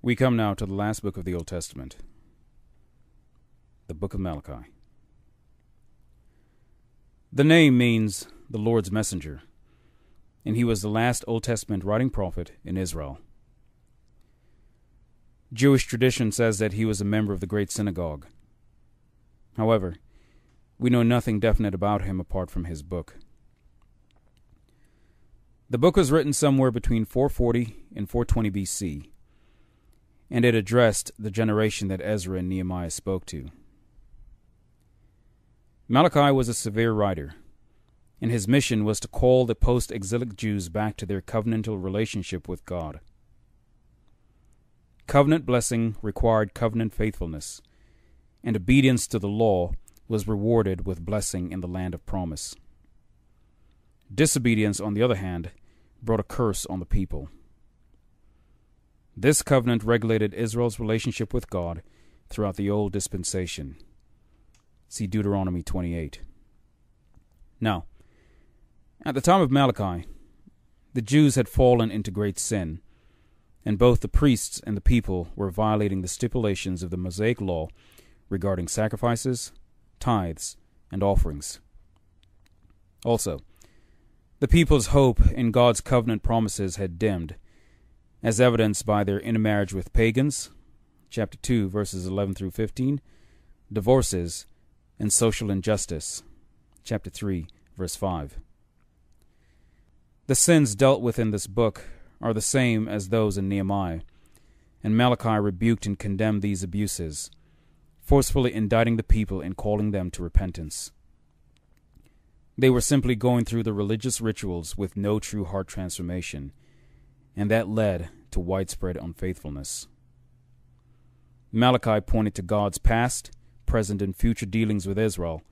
We come now to the last book of the Old Testament, the book of Malachi. The name means the Lord's messenger, and he was the last Old Testament writing prophet in Israel. Jewish tradition says that he was a member of the Great Synagogue. However, we know nothing definite about him apart from his book. The book was written somewhere between 440 and 420 BC, and it addressed the generation that Ezra and Nehemiah spoke to. Malachi was a severe writer, and his mission was to call the post exilic Jews back to their covenantal relationship with God. Covenant blessing required covenant faithfulness, and obedience to the law was rewarded with blessing in the land of promise. Disobedience, on the other hand, brought a curse on the people. This covenant regulated Israel's relationship with God throughout the old dispensation. See Deuteronomy 28. Now, at the time of Malachi, the Jews had fallen into great sin, and both the priests and the people were violating the stipulations of the Mosaic law regarding sacrifices, tithes, and offerings. Also, the people's hope in God's covenant promises had dimmed, as evidenced by their intermarriage with pagans, chapter 2, verses 11 through 15, divorces, and social injustice, chapter 3, verse 5. The sins dealt with in this book are the same as those in Nehemiah, and Malachi rebuked and condemned these abuses, forcefully indicting the people and calling them to repentance. They were simply going through the religious rituals with no true heart transformation, and that led to widespread unfaithfulness. Malachi pointed to God's past, present, and future dealings with Israel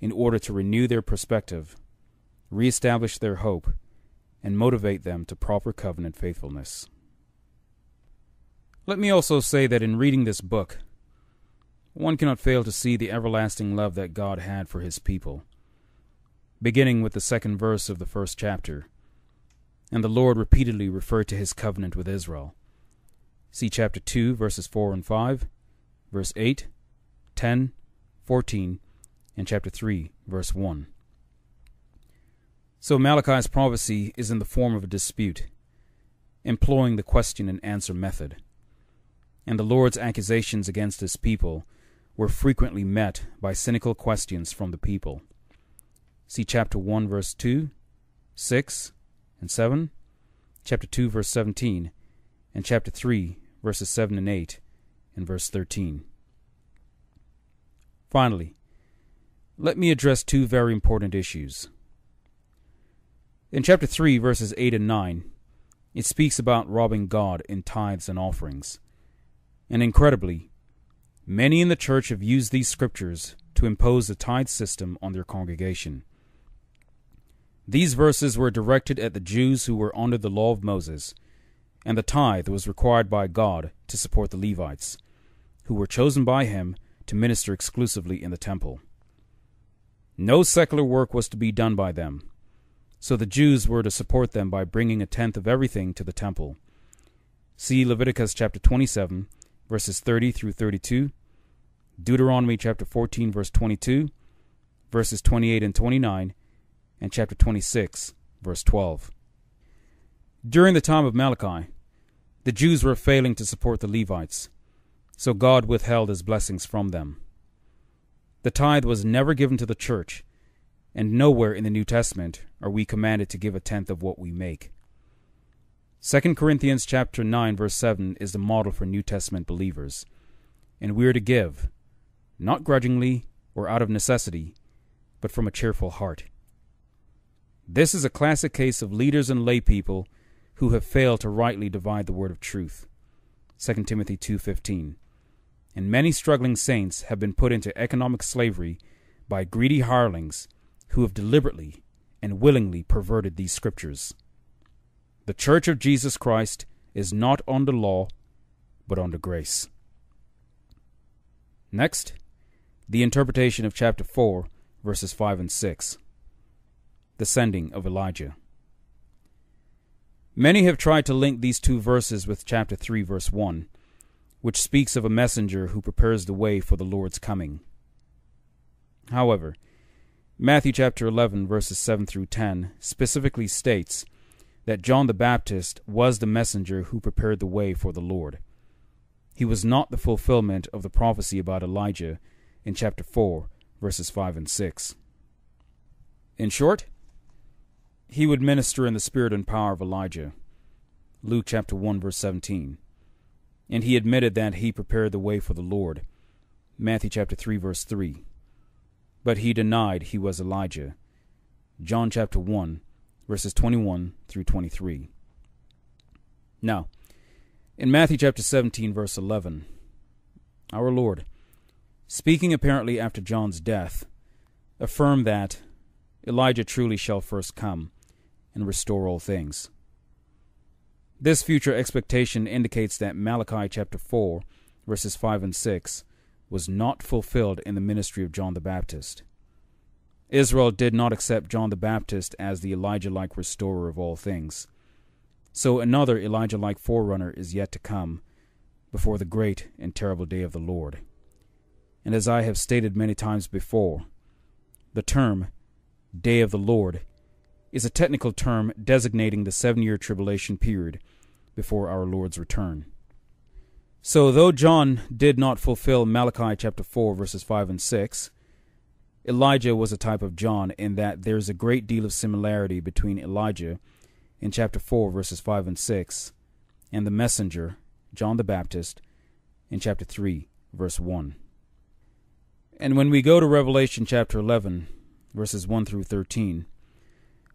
in order to renew their perspective, reestablish their hope, and motivate them to proper covenant faithfulness. Let me also say that in reading this book, one cannot fail to see the everlasting love that God had for his people beginning with the second verse of the first chapter. And the Lord repeatedly referred to his covenant with Israel. See chapter 2, verses 4 and 5, verse 8, 10, 14, and chapter 3, verse 1. So Malachi's prophecy is in the form of a dispute, employing the question and answer method. And the Lord's accusations against his people were frequently met by cynical questions from the people. See chapter 1, verse 2, 6, and 7, chapter 2, verse 17, and chapter 3, verses 7 and 8, and verse 13. Finally, let me address two very important issues. In chapter 3, verses 8 and 9, it speaks about robbing God in tithes and offerings. And incredibly, many in the church have used these scriptures to impose the tithe system on their congregation. These verses were directed at the Jews who were under the law of Moses, and the tithe was required by God to support the Levites, who were chosen by him to minister exclusively in the temple. No secular work was to be done by them, so the Jews were to support them by bringing a tenth of everything to the temple. See Leviticus chapter 27, verses 30 through 32, Deuteronomy chapter 14, verse 22, verses 28 and 29, and chapter 26, verse 12. During the time of Malachi, the Jews were failing to support the Levites, so God withheld his blessings from them. The tithe was never given to the church, and nowhere in the New Testament are we commanded to give a tenth of what we make. 2 Corinthians chapter 9 verse 7 is the model for New Testament believers, and we are to give, not grudgingly or out of necessity, but from a cheerful heart. This is a classic case of leaders and lay people who have failed to rightly divide the word of truth. 2 Timothy 2:15. And many struggling saints have been put into economic slavery by greedy hirelings who have deliberately and willingly perverted these scriptures. The church of Jesus Christ is not under law, but under grace. Next, the interpretation of chapter 4, verses 5 and 6 the sending of Elijah. Many have tried to link these two verses with chapter 3, verse 1, which speaks of a messenger who prepares the way for the Lord's coming. However, Matthew chapter 11 verses 7 through 10 specifically states that John the Baptist was the messenger who prepared the way for the Lord. He was not the fulfillment of the prophecy about Elijah in chapter 4 verses 5 and 6. In short, he would minister in the spirit and power of Elijah. Luke chapter 1 verse 17. And he admitted that he prepared the way for the Lord. Matthew chapter 3 verse 3. But he denied he was Elijah. John chapter 1 verses 21 through 23. Now, in Matthew chapter 17 verse 11, our Lord, speaking apparently after John's death, affirmed that Elijah truly shall first come and restore all things. This future expectation indicates that Malachi chapter 4, verses 5 and 6, was not fulfilled in the ministry of John the Baptist. Israel did not accept John the Baptist as the Elijah like restorer of all things. So another Elijah like forerunner is yet to come before the great and terrible day of the Lord. And as I have stated many times before, the term day of the Lord is a technical term designating the seven year tribulation period before our Lord's return. So, though John did not fulfill Malachi chapter 4, verses 5 and 6, Elijah was a type of John in that there is a great deal of similarity between Elijah in chapter 4, verses 5 and 6, and the messenger, John the Baptist, in chapter 3, verse 1. And when we go to Revelation chapter 11, verses 1 through 13,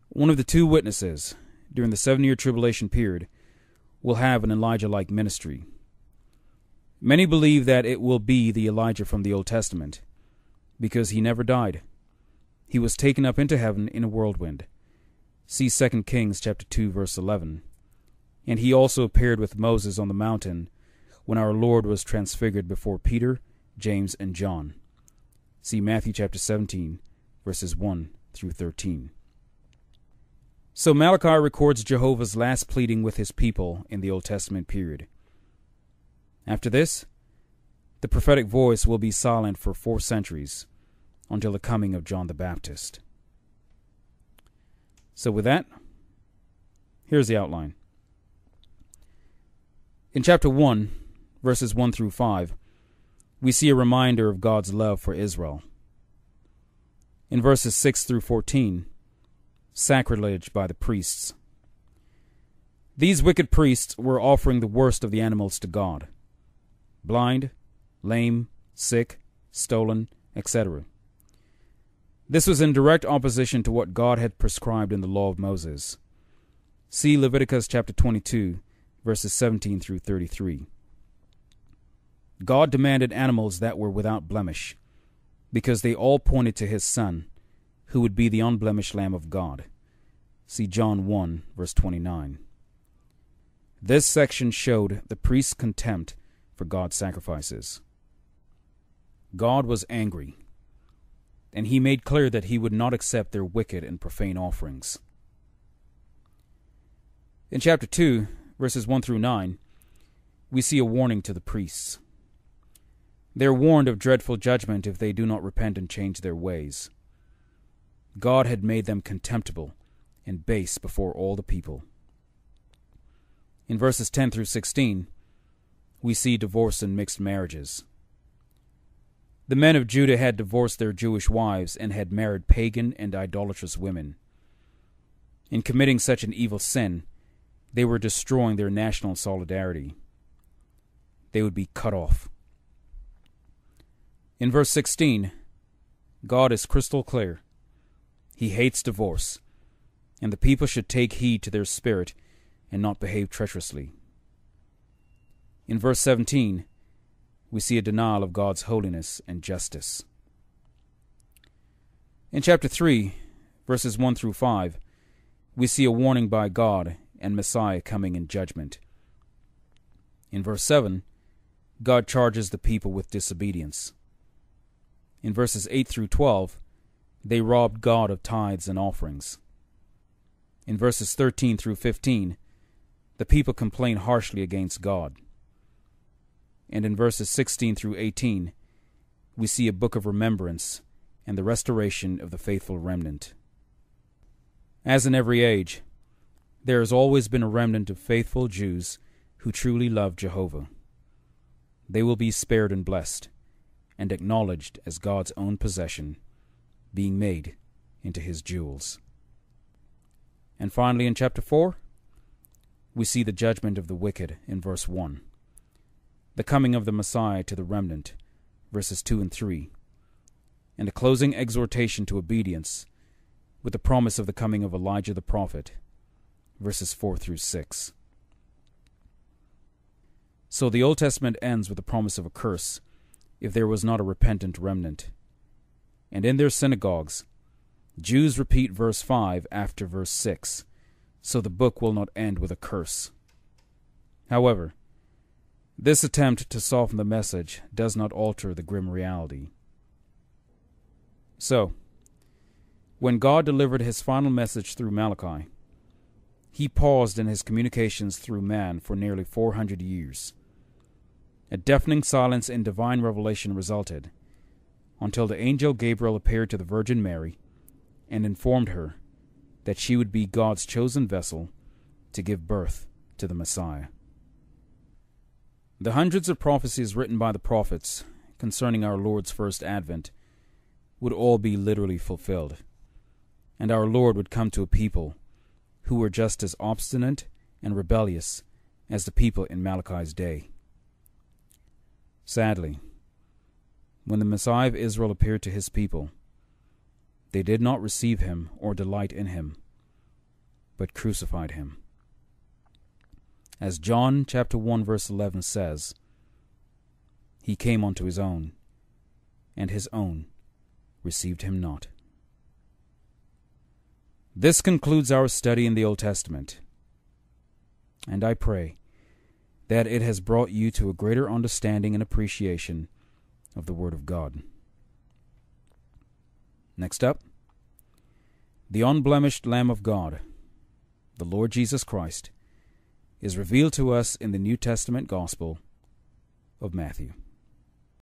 one of the two witnesses during the seven year tribulation period will have an Elijah like ministry. Many believe that it will be the Elijah from the Old Testament, because he never died. He was taken up into heaven in a whirlwind. See 2 Kings chapter 2 verse 11. And he also appeared with Moses on the mountain when our Lord was transfigured before Peter, James, and John. See Matthew chapter 17 verses 1 through 13. So Malachi records Jehovah's last pleading with his people in the Old Testament period. After this, the prophetic voice will be silent for four centuries until the coming of John the Baptist. So, with that, here's the outline. In chapter 1, verses 1 through 5, we see a reminder of God's love for Israel. In verses 6 through 14, sacrilege by the priests. These wicked priests were offering the worst of the animals to God blind, lame, sick, stolen, etc. This was in direct opposition to what God had prescribed in the law of Moses. See Leviticus chapter 22, verses 17 through 33. God demanded animals that were without blemish, because they all pointed to his Son, who would be the unblemished Lamb of God. See John 1, verse 29. This section showed the priest's contempt for God's sacrifices. God was angry, and he made clear that he would not accept their wicked and profane offerings. In chapter 2, verses 1 through 9, we see a warning to the priests. They are warned of dreadful judgment if they do not repent and change their ways. God had made them contemptible and base before all the people. In verses 10 through 16, we see divorce and mixed marriages. The men of Judah had divorced their Jewish wives and had married pagan and idolatrous women. In committing such an evil sin, they were destroying their national solidarity. They would be cut off. In verse 16, God is crystal clear. He hates divorce, and the people should take heed to their spirit and not behave treacherously. In verse 17, we see a denial of God's holiness and justice. In chapter 3, verses 1 through 5, we see a warning by God and Messiah coming in judgment. In verse 7, God charges the people with disobedience. In verses 8 through 12, they robbed God of tithes and offerings. In verses 13 through 15, the people complain harshly against God. And in verses 16 through 18, we see a book of remembrance and the restoration of the faithful remnant. As in every age, there has always been a remnant of faithful Jews who truly love Jehovah. They will be spared and blessed, and acknowledged as God's own possession, being made into his jewels. And finally, in chapter 4, we see the judgment of the wicked in verse 1, the coming of the Messiah to the remnant, verses 2 and 3, and a closing exhortation to obedience with the promise of the coming of Elijah the prophet, verses 4 through 6. So the Old Testament ends with the promise of a curse if there was not a repentant remnant. And in their synagogues, Jews repeat verse 5 after verse 6, so the book will not end with a curse. However, this attempt to soften the message does not alter the grim reality. So, when God delivered his final message through Malachi, he paused in his communications through man for nearly 400 years. A deafening silence in divine revelation resulted until the angel Gabriel appeared to the Virgin Mary and informed her that she would be God's chosen vessel to give birth to the Messiah. The hundreds of prophecies written by the prophets concerning our Lord's first advent would all be literally fulfilled, and our Lord would come to a people who were just as obstinate and rebellious as the people in Malachi's day. Sadly, when the Messiah of Israel appeared to his people, they did not receive him or delight in him, but crucified him. As John chapter 1 verse 11 says, he came unto his own, and his own received him not. This concludes our study in the Old Testament, and I pray that it has brought you to a greater understanding and appreciation of the Word of God. Next up, the unblemished Lamb of God, the Lord Jesus Christ, is revealed to us in the New Testament Gospel of Matthew.